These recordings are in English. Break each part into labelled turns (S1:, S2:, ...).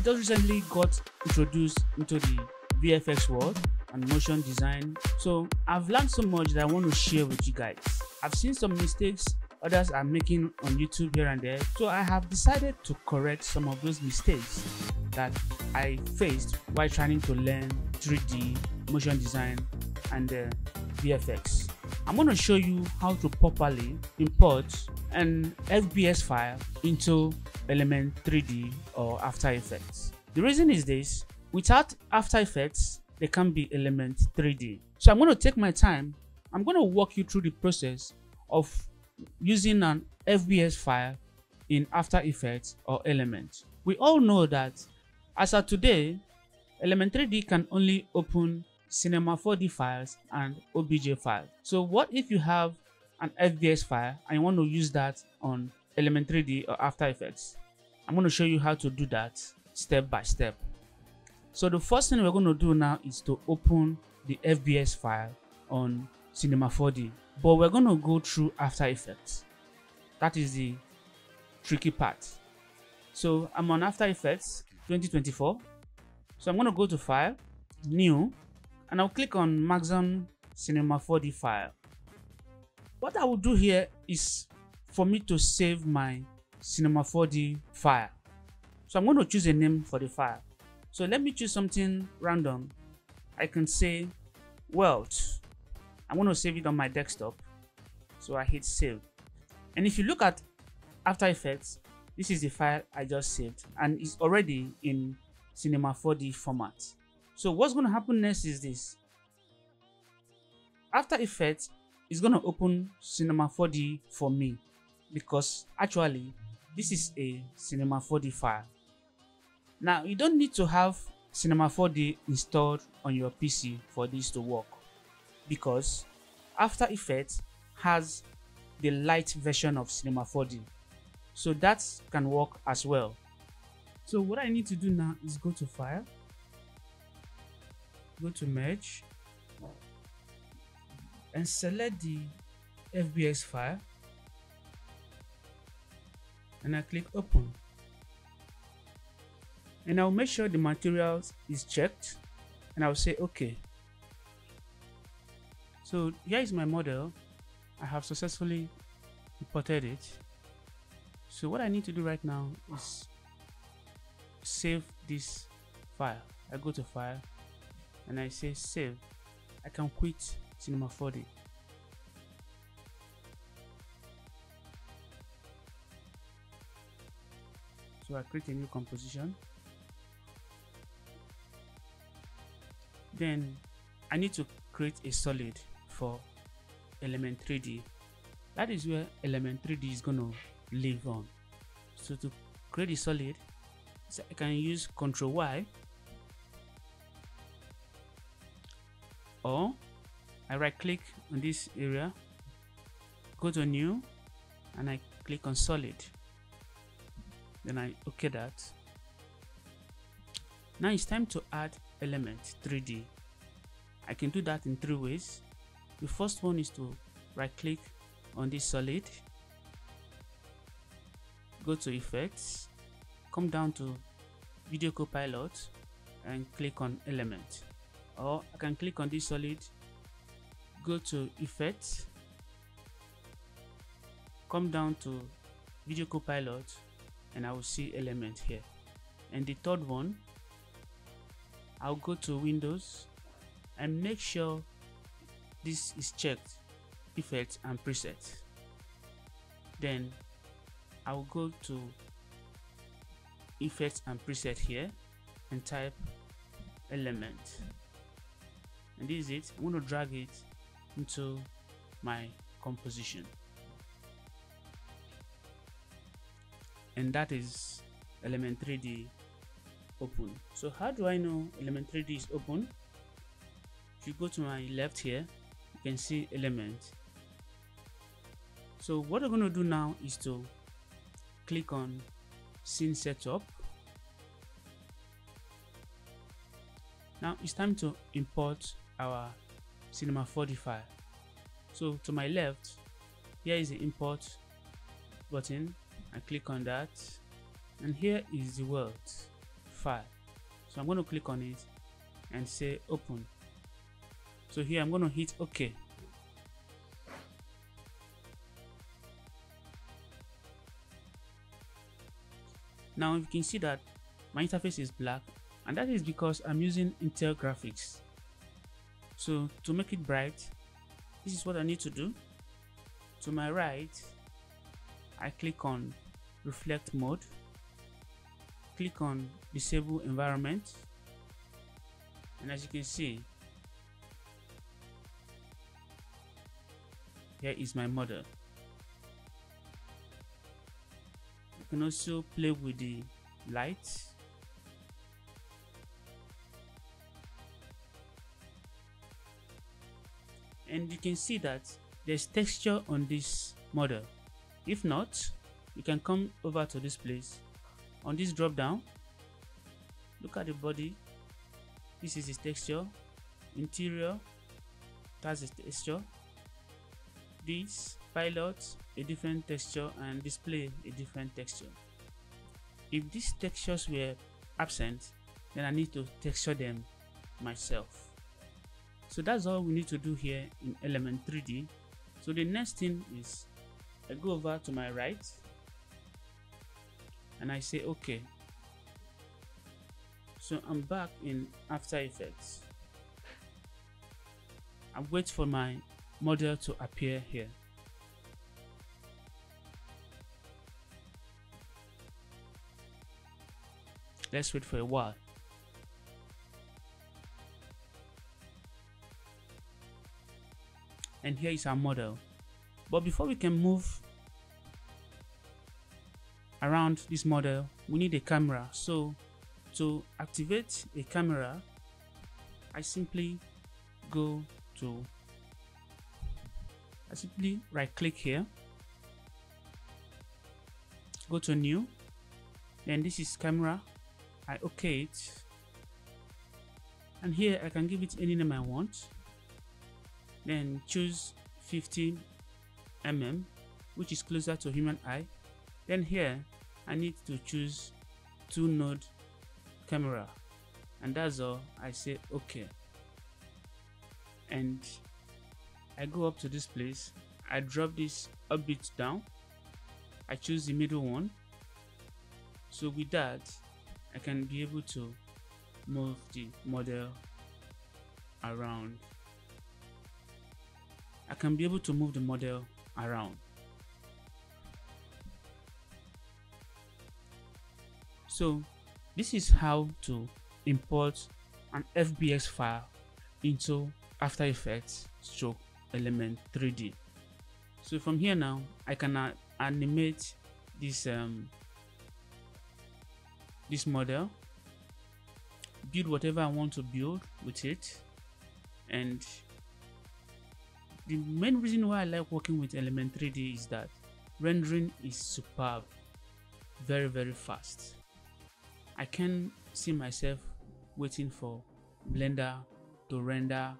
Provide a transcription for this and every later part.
S1: I just recently got introduced into the VFX world and motion design. So I've learned so much that I want to share with you guys. I've seen some mistakes others are making on YouTube here and there. So I have decided to correct some of those mistakes that I faced while trying to learn 3D, motion design, and uh, VFX. I'm going to show you how to properly import an FBX file into Element 3D or After Effects. The reason is this, without After Effects, there can be Element 3D. So I'm going to take my time, I'm going to walk you through the process of using an FBX file in After Effects or Element. We all know that as of today, Element 3D can only open Cinema 4D files and OBJ files. So what if you have an FBX file and you want to use that on Element 3D or uh, After Effects? I'm going to show you how to do that step by step. So the first thing we're going to do now is to open the FBX file on Cinema 4D but we're going to go through After Effects. That is the tricky part. So I'm on After Effects 2024. So I'm going to go to File, New, and I'll click on Maxon Cinema 4D file. What I will do here is for me to save my Cinema 4D file. So I'm going to choose a name for the file. So let me choose something random. I can say World I'm going to save it on my desktop. So I hit save. And if you look at After Effects, this is the file I just saved and it's already in Cinema 4D format. So what's going to happen next is this. After Effects is going to open Cinema 4D for me because actually this is a Cinema 4D file. Now you don't need to have Cinema 4D installed on your PC for this to work because After Effects has the light version of Cinema 4D. So that can work as well. So what I need to do now is go to File, go to Merge, and select the FBX file. And I click Open. And I'll make sure the materials is checked and I'll say OK. So here is my model. I have successfully imported it. So what I need to do right now is save this file. I go to file and I say save. I can quit Cinema 4D. So I create a new composition. Then I need to create a solid for element 3d that is where element 3d is going to live on. So to create a solid so i can use Control y or i right click on this area go to new and i click on solid then i okay that. Now it's time to add element 3d i can do that in three ways. The first one is to right click on this solid go to effects come down to video copilot and click on element. Or I can click on this solid go to effects come down to video copilot and I will see element here. And the third one I'll go to Windows and make sure this is checked effects and presets. Then I'll go to effects and preset here and type element. And this is it. I'm going to drag it into my composition and that is element 3d open. So how do I know element 3d is open? If you go to my left here you can see element. So what we're going to do now is to click on scene setup. Now it's time to import our cinema 4d file. So to my left here is the import button I click on that and here is the world file. So i'm going to click on it and say open. So here i'm going to hit ok. Now you can see that my interface is black and that is because i'm using intel graphics. So to make it bright this is what i need to do. To my right i click on reflect mode click on disable environment and as you can see here is my model. You can also play with the light. And you can see that there's texture on this model if not you can come over to this place. On this drop down look at the body. This is its texture. Interior that's its texture. This pilot a different texture and display a different texture. If these textures were absent then I need to texture them myself. So that's all we need to do here in element 3d so the next thing is I go over to my right and I say okay. So I'm back in After Effects. I wait for my model to appear here. Let's wait for a while. And here is our model but before we can move around this model we need a camera. So to activate a camera I simply go to I simply right click here go to new then this is camera. I OK it. And here I can give it any name I want. Then choose 50 mm which is closer to human eye. Then here I need to choose two node camera. And that's all. I say okay. And I go up to this place. I drop this a bit down. I choose the middle one. So with that I can be able to move the model around. I can be able to move the model around. So this is how to import an FBX file into After Effects stroke element 3D. So from here now, I can uh, animate this um, this model, build whatever I want to build with it, and the main reason why I like working with Element 3D is that rendering is superb, very very fast. I can see myself waiting for Blender to render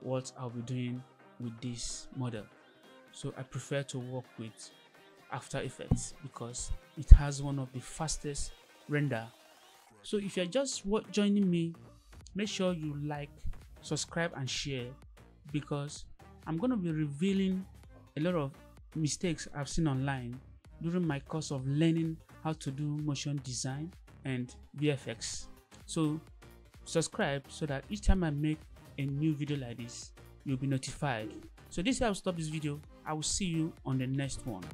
S1: what I'll be doing with this model. So I prefer to work with After Effects because it has one of the fastest render. So if you're just joining me, make sure you like, subscribe and share because I'm going to be revealing a lot of mistakes I've seen online during my course of learning how to do motion design and VFX. So subscribe so that each time I make a new video like this, you'll be notified. So this is how I'll stop this video. I will see you on the next one.